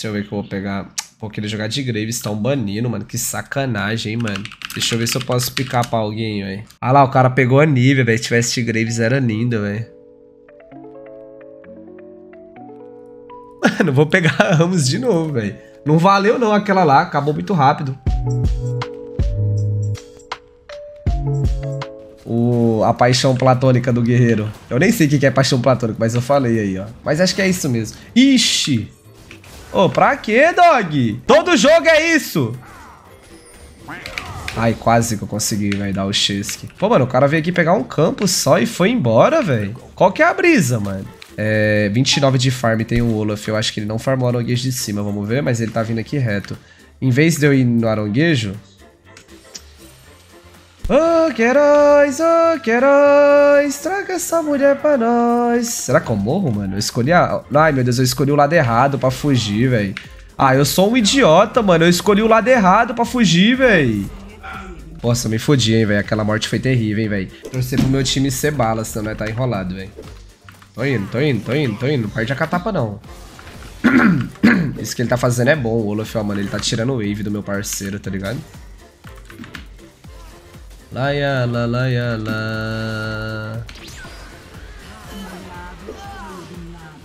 Deixa eu ver que eu vou pegar... Pô, queria jogar de Graves, estão banindo, mano. Que sacanagem, hein, mano. Deixa eu ver se eu posso picar pra alguém, velho. Ah lá, o cara pegou a Nivea, velho. Se tivesse de Graves, era lindo, velho. Mano, vou pegar a Ramos de novo, velho. Não valeu não aquela lá, acabou muito rápido. O, a paixão platônica do guerreiro. Eu nem sei o que é paixão platônica, mas eu falei aí, ó. Mas acho que é isso mesmo. Ixi! Ô, oh, pra quê, dog? Todo jogo é isso! Ai, quase que eu consegui, velho, dar o Chesky. Pô, mano, o cara veio aqui pegar um campo só e foi embora, velho. Qual que é a brisa, mano? É, 29 de farm tem o Olaf. Eu acho que ele não farmou o aronguejo de cima, vamos ver. Mas ele tá vindo aqui reto. Em vez de eu ir no aronguejo... Oh, Queiroz, oh, Queiroz, traga essa mulher pra nós. Será que eu morro, mano? Eu escolhi a... Ai, meu Deus, eu escolhi o lado errado pra fugir, velho. Ah, eu sou um idiota, mano. Eu escolhi o lado errado pra fugir, velho. Nossa, me fodi, hein, velho. Aquela morte foi terrível, hein, velho. Torcer pro meu time ser bala, senão nós tá enrolado, velho. Tô indo, tô indo, tô indo, tô indo. Não perde a catapa, não. Isso que ele tá fazendo é bom, o Olaf, ó, mano. Ele tá tirando wave do meu parceiro, tá ligado? Laia, la, laia, la.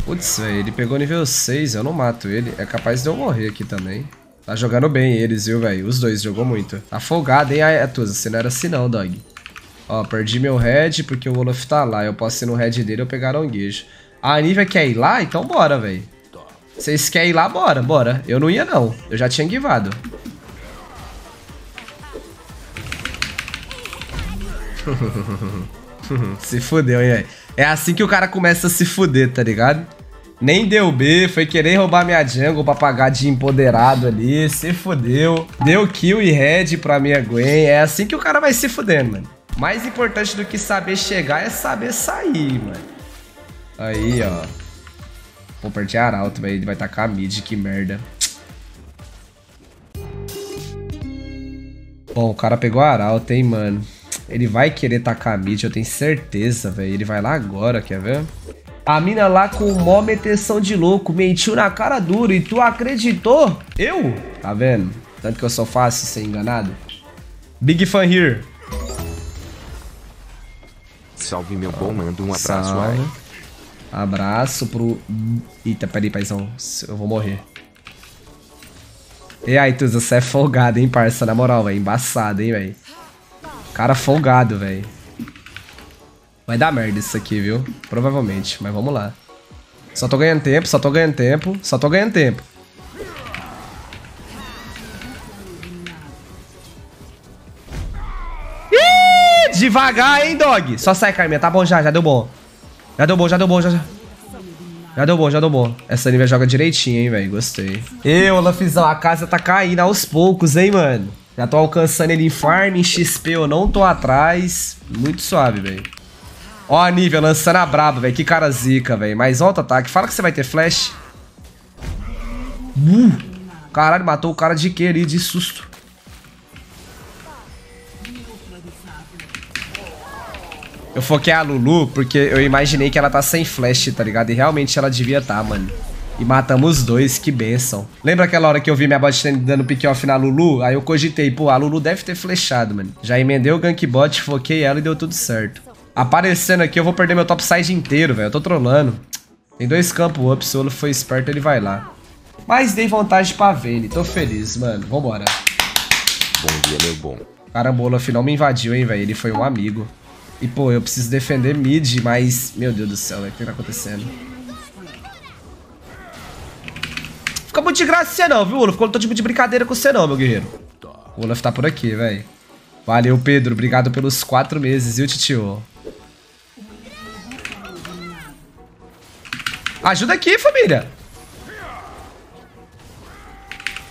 Putz, velho, ele pegou nível 6, eu não mato ele. É capaz de eu morrer aqui também. Tá jogando bem eles, viu, velho? Os dois jogou muito. Tá folgado, hein, Atuza? Você não era assim não, dog. Ó, perdi meu red porque o Olaf tá lá. Eu posso ir no red dele ou pegar aronguejo. A Anívia quer ir lá? Então bora, velho. Vocês querem ir lá? Bora, bora. Eu não ia, não. Eu já tinha guivado. se fudeu, hein, velho. É assim que o cara começa a se fuder, tá ligado? Nem deu B, foi querer roubar minha jungle pra pagar de empoderado ali, se fudeu. Deu kill e red pra minha Gwen, é assim que o cara vai se fudendo, mano. Mais importante do que saber chegar é saber sair, mano. Aí, ó. Vou perder arauto, velho. Ele vai tacar mid, que merda. Bom, o cara pegou arauto, hein, mano. Ele vai querer tacar mid, eu tenho certeza, velho. Ele vai lá agora, quer ver? A mina lá com mó meteção de louco, mentiu na cara dura e tu acreditou? Eu? Tá vendo? Tanto que eu sou fácil ser enganado. Big fan here. Salve, meu bom, manda um abraço aí. Abraço pro... Eita, peraí, paizão. Eu vou morrer. E aí, Tuza, você é folgado, hein, parça? Na moral, velho. Embaçado, hein, velho. Cara folgado, velho. Vai dar merda isso aqui, viu? Provavelmente, mas vamos lá. Só tô ganhando tempo, só tô ganhando tempo, só tô ganhando tempo. Devagar, hein, dog? Só sai, Carminha. Tá bom já, já deu bom. Já deu bom, já deu bom, já. Já, já deu bom, já deu bom. Essa nível joga direitinho, hein, velho. Gostei. Ê, Olafizão, a casa tá caindo aos poucos, hein, mano. Já tô alcançando ele em farm, em XP eu não tô atrás. Muito suave, velho. Ó a nível lançando a braba, velho. Que cara zica, velho. Mais alto ataque. Fala que você vai ter flash. Uh, caralho, matou o cara de quê ali? De susto. Eu foquei a Lulu porque eu imaginei que ela tá sem flash, tá ligado? E realmente ela devia tá, mano. E matamos os dois, que benção. Lembra aquela hora que eu vi minha bot dando pick off na Lulu? Aí eu cogitei, pô, a Lulu deve ter flechado, mano. Já emendei o gank bot, foquei ela e deu tudo certo. Aparecendo aqui, eu vou perder meu topside inteiro, velho. Eu tô trolando. Tem dois campos up, se o Olo foi esperto, ele vai lá. Mas dei vantagem pra Vayne, tô feliz, mano. Vambora. Bom dia, meu bom. Olaf não me invadiu, hein, velho. Ele foi um amigo. E, pô, eu preciso defender mid, mas... Meu Deus do céu, o que tá acontecendo? Fica muito de graça você não, viu, Olaf? Eu não tô tipo de brincadeira com você não, meu guerreiro. O Olaf tá por aqui, velho. Valeu, Pedro. Obrigado pelos quatro meses, viu, titio? Ajuda aqui, família.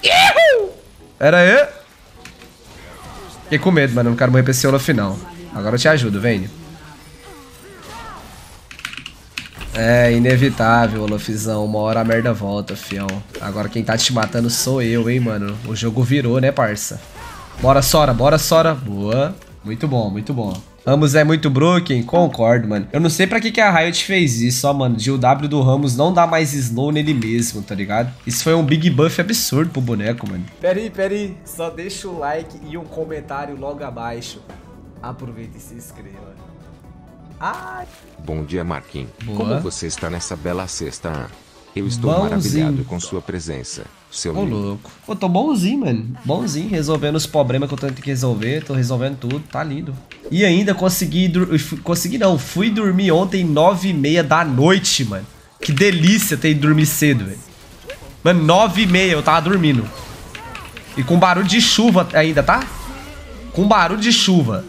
Ihu! Pera aí. Fiquei com medo, mano. Não quero morrer pra esse Olaf, não. Agora eu te ajudo, vem. É inevitável, Olafizão. Uma hora a merda volta, fião. Agora quem tá te matando sou eu, hein, mano. O jogo virou, né, parça? Bora, Sora. Bora, Sora. Boa. Muito bom, muito bom. Ramos é muito broken? Concordo, mano. Eu não sei pra que, que a Riot fez isso, ó, mano. De o W do Ramos não dá mais slow nele mesmo, tá ligado? Isso foi um big buff absurdo pro boneco, mano. Pera aí, pera aí. Só deixa o like e um comentário logo abaixo. Aproveita e se inscreva. Ai. Bom dia, Marquinhos. Como você está nessa bela sexta? Eu estou Bonzinho. maravilhado com sua presença, seu Ô, lindo. louco. Pô, tô bonzinho, mano. Bonzinho, resolvendo os problemas que eu tenho que resolver. Tô resolvendo tudo, tá lindo. E ainda consegui... Consegui não, fui dormir ontem nove e meia da noite, mano. Que delícia ter ido dormir cedo, velho. Mano, nove e meia eu tava dormindo. E com barulho de chuva ainda, tá? Com barulho de chuva.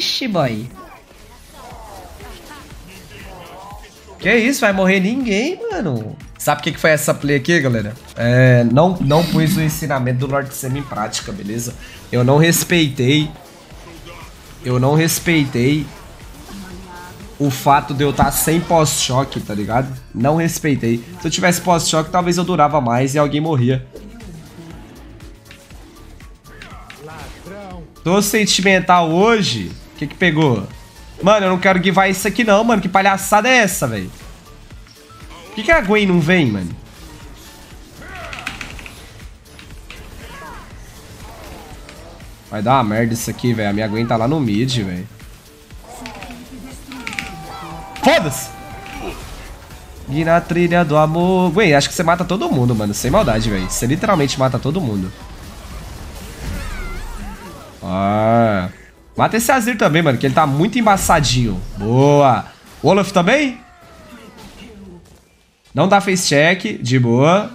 Vixe, boy. Que isso, vai morrer ninguém, mano. Sabe o que, que foi essa play aqui, galera? É, não, não pus o ensinamento do Lord Sam em prática, beleza? Eu não respeitei. Eu não respeitei o fato de eu estar sem pós-choque, tá ligado? Não respeitei. Se eu tivesse pós-choque, talvez eu durava mais e alguém morria. Tô sentimental hoje. Que que pegou? Mano, eu não quero guivar isso aqui não, mano. Que palhaçada é essa, velho? Por que, que a Gwen não vem, mano? Vai dar uma merda isso aqui, velho. A minha Gwen tá lá no mid, velho. Foda-se! E na trilha do amor... Gwen, acho que você mata todo mundo, mano. Sem maldade, velho. Você literalmente mata todo mundo. Ah. Mata esse Azir também, mano, que ele tá muito embaçadinho. Boa. O Olaf também? Não dá face check, de boa.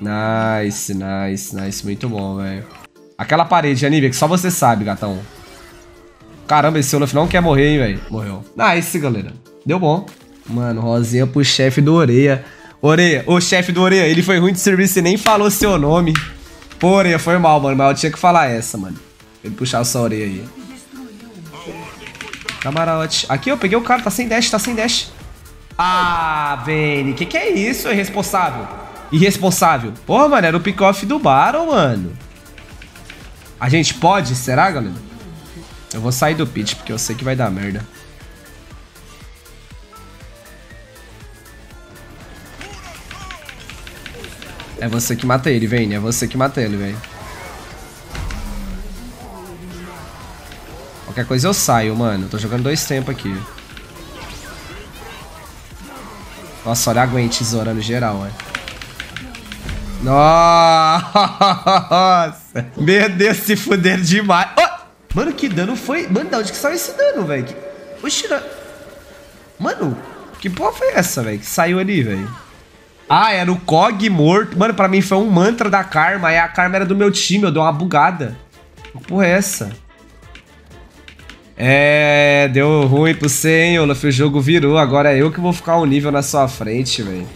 Nice, nice, nice. Muito bom, velho. Aquela parede, Anívia, que só você sabe, gatão. Caramba, esse Olaf não quer morrer, hein, velho. Morreu. Nice, galera. Deu bom. Mano, Rosinha pro chefe do Oreia. Oreia, o chefe do Oreia, ele foi ruim de serviço e nem falou seu nome. Pô, Oreia, foi mal, mano, mas eu tinha que falar essa, mano. Ele puxar essa orelha aí. Camarote. Aqui, eu peguei o cara, tá sem dash, tá sem dash. Ah, Vene, que que é isso, irresponsável? Irresponsável. Porra, mano, era o pick-off do Baron, mano. A gente pode? Será, galera? Eu vou sair do pitch, porque eu sei que vai dar merda. É você que mata ele, Vene. É você que mata ele, velho. Qualquer coisa eu saio, mano. Tô jogando dois tempos aqui. Nossa, olha a Gwen tesourando geral, ué. Nossa! Meu Deus, se fuderam demais. Ó! Mano, que dano foi? Mano, da onde que saiu esse dano, velho? Que... Oxi, na- Mano, que porra foi essa, velho? Que saiu ali, velho? Ah, era o Cog morto. Mano, pra mim foi um mantra da Karma. Aí a Karma era do meu time, eu dei uma bugada. Que porra é essa? É, deu ruim pro hein, Olaf. O jogo virou. Agora é eu que vou ficar um nível na sua frente, velho.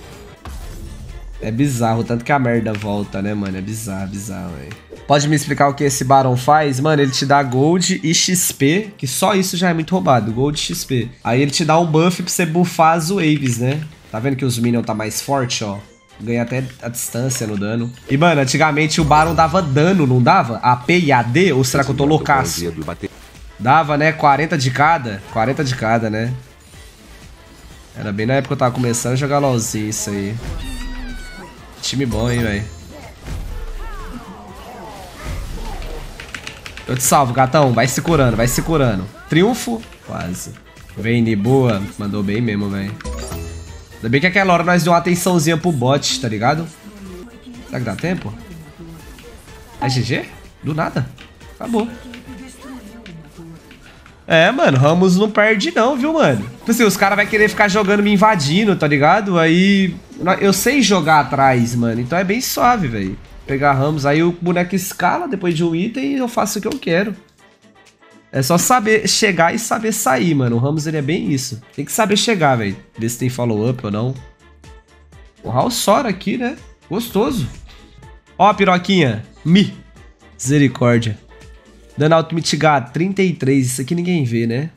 É bizarro, tanto que a merda volta, né, mano? É bizarro, bizarro, velho. Pode me explicar o que esse Baron faz? Mano, ele te dá Gold e XP, que só isso já é muito roubado, Gold e XP. Aí ele te dá um buff pra você buffar as waves, né? Tá vendo que os minions tá mais forte, ó? Ganha até a distância no dano. E, mano, antigamente o Baron dava dano, não dava? AP e AD? Ou será que eu tô loucaço? Dava, né? 40 de cada? 40 de cada, né? Era bem na época que eu tava começando a jogar LOLzinho isso aí. Time bom, hein, velho. Eu te salvo, gatão. Vai se curando, vai se curando. Triunfo? Quase. Vem, boa. Mandou bem mesmo, velho. Ainda bem que aquela hora nós deu uma atençãozinha pro bot, tá ligado? Será que dá tempo? É GG? Do nada. Acabou. É, mano, Ramos não perde não, viu, mano? Tipo assim, os caras vão querer ficar jogando me invadindo, tá ligado? Aí eu sei jogar atrás, mano, então é bem suave, velho. Pegar Ramos, aí o boneco escala depois de um item e eu faço o que eu quero. É só saber chegar e saber sair, mano. O Ramos, ele é bem isso. Tem que saber chegar, velho. Ver se tem follow-up ou não. O Raul Sora aqui, né? Gostoso. Ó piroquinha. Mi. Misericórdia. Dano auto mitigado, 33. Isso aqui ninguém vê, né?